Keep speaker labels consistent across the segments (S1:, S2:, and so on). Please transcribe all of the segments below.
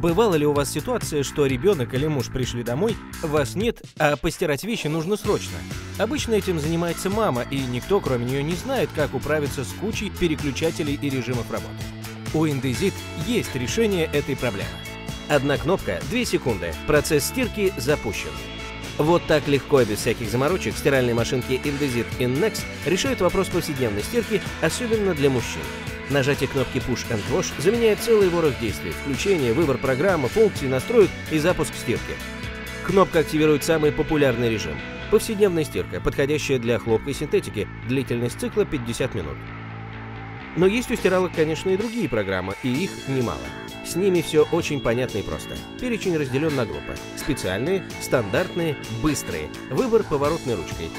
S1: Бывала ли у вас ситуация, что ребенок или муж пришли домой, вас нет, а постирать вещи нужно срочно? Обычно этим занимается мама, и никто, кроме нее, не знает, как управиться с кучей переключателей и режимов работы. У Indesit есть решение этой проблемы. Одна кнопка, 2 секунды, процесс стирки запущен. Вот так легко и без всяких заморочек стиральные машинки Indesit InNex решают вопрос повседневной стирки, особенно для мужчин. Нажатие кнопки Push and Wash заменяет целый ворох действий, включение, выбор программы, функций, настроек и запуск стирки. Кнопка активирует самый популярный режим – повседневная стирка, подходящая для хлопка и синтетики, длительность цикла 50 минут. Но есть у стиралок, конечно, и другие программы, и их немало. С ними все очень понятно и просто. Перечень разделен на группы. Специальные, стандартные, быстрые. Выбор поворотной ручкой.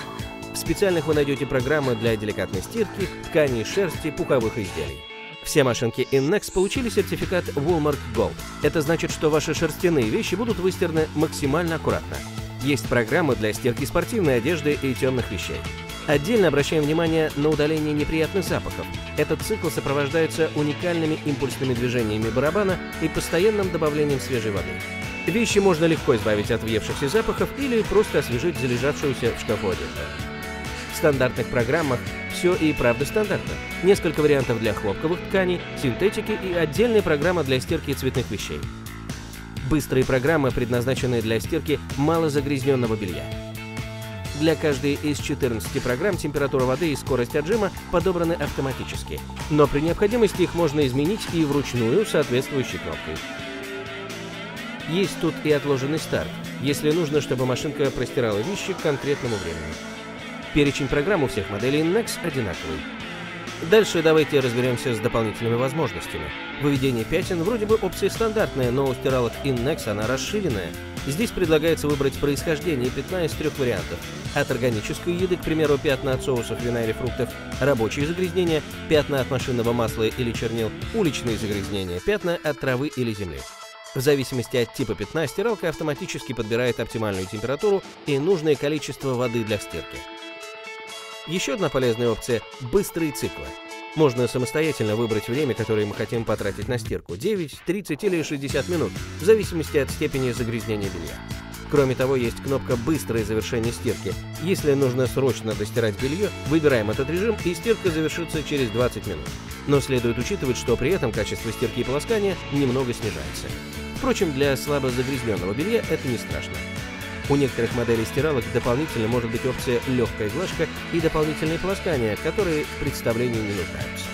S1: Специальных вы найдете программы для деликатной стирки, тканей, шерсти, пуховых изделий. Все машинки Innex получили сертификат Woolmark Gold. Это значит, что ваши шерстяные вещи будут выстираны максимально аккуратно. Есть программы для стирки спортивной одежды и темных вещей. Отдельно обращаем внимание на удаление неприятных запахов. Этот цикл сопровождается уникальными импульсными движениями барабана и постоянным добавлением свежей воды. Вещи можно легко избавить от въевшихся запахов или просто освежить залежавшуюся в шкафу одежду стандартных программах все и правда стандартно. Несколько вариантов для хлопковых тканей, синтетики и отдельная программа для стирки цветных вещей. Быстрые программы, предназначенные для стирки малозагрязненного белья. Для каждой из 14 программ температура воды и скорость отжима подобраны автоматически, но при необходимости их можно изменить и вручную соответствующей кнопкой. Есть тут и отложенный старт, если нужно, чтобы машинка простирала вещи к конкретному времени. Перечень программ у всех моделей Nex одинаковый. Дальше давайте разберемся с дополнительными возможностями. Выведение пятен вроде бы опция стандартная, но у стиралок Innex она расширенная. Здесь предлагается выбрать происхождение пятна из трех вариантов. От органической еды, к примеру, пятна от соусов, вина или фруктов, рабочие загрязнения, пятна от машинного масла или чернил, уличные загрязнения, пятна от травы или земли. В зависимости от типа пятна, стиралка автоматически подбирает оптимальную температуру и нужное количество воды для стирки. Еще одна полезная опция – быстрые циклы. Можно самостоятельно выбрать время, которое мы хотим потратить на стирку – 9, 30 или 60 минут, в зависимости от степени загрязнения белья. Кроме того, есть кнопка «Быстрое завершение стирки». Если нужно срочно достирать белье, выбираем этот режим, и стирка завершится через 20 минут. Но следует учитывать, что при этом качество стирки и полоскания немного снижается. Впрочем, для слабо загрязненного белья это не страшно. У некоторых моделей стиралок дополнительно может быть опция легкая глажка и дополнительные полоскания, которые в не нуждаются.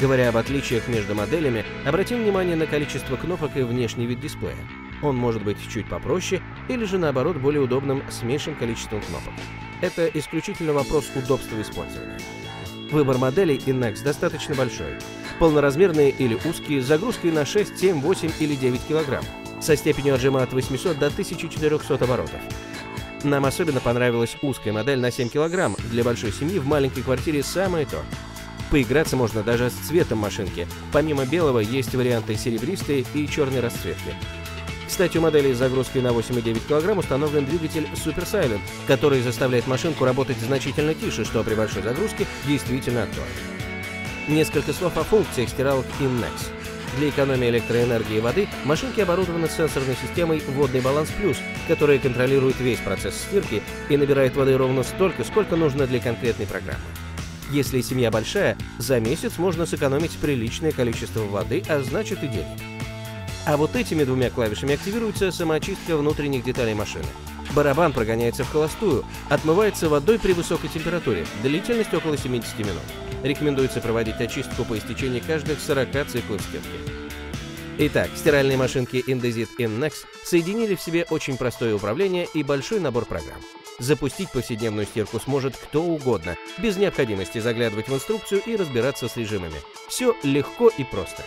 S1: Говоря об отличиях между моделями, обратим внимание на количество кнопок и внешний вид дисплея. Он может быть чуть попроще или же наоборот более удобным с меньшим количеством кнопок. Это исключительно вопрос удобства использования. Выбор моделей Innex достаточно большой. Полноразмерные или узкие с загрузкой на 6, 7, 8 или 9 килограмм со степенью отжима от 800 до 1400 оборотов. Нам особенно понравилась узкая модель на 7 кг для большой семьи в маленькой квартире самое то. Поиграться можно даже с цветом машинки. Помимо белого есть варианты серебристые и черной расцветки. Кстати, у модели с загрузкой на 8,9 кг установлен двигатель Super Silent, который заставляет машинку работать значительно тише, что при большой загрузке действительно актуально. Несколько слов о функциях стиралок InNex. Для экономии электроэнергии и воды машинки оборудованы сенсорной системой «Водный баланс плюс», которая контролирует весь процесс стирки и набирает воды ровно столько, сколько нужно для конкретной программы. Если семья большая, за месяц можно сэкономить приличное количество воды, а значит и денег. А вот этими двумя клавишами активируется самоочистка внутренних деталей машины. Барабан прогоняется в холостую, отмывается водой при высокой температуре, длительность около 70 минут. Рекомендуется проводить очистку по истечении каждых 40 циклов стирки. Итак, стиральные машинки Indesit InNex соединили в себе очень простое управление и большой набор программ. Запустить повседневную стирку сможет кто угодно, без необходимости заглядывать в инструкцию и разбираться с режимами. Все легко и просто.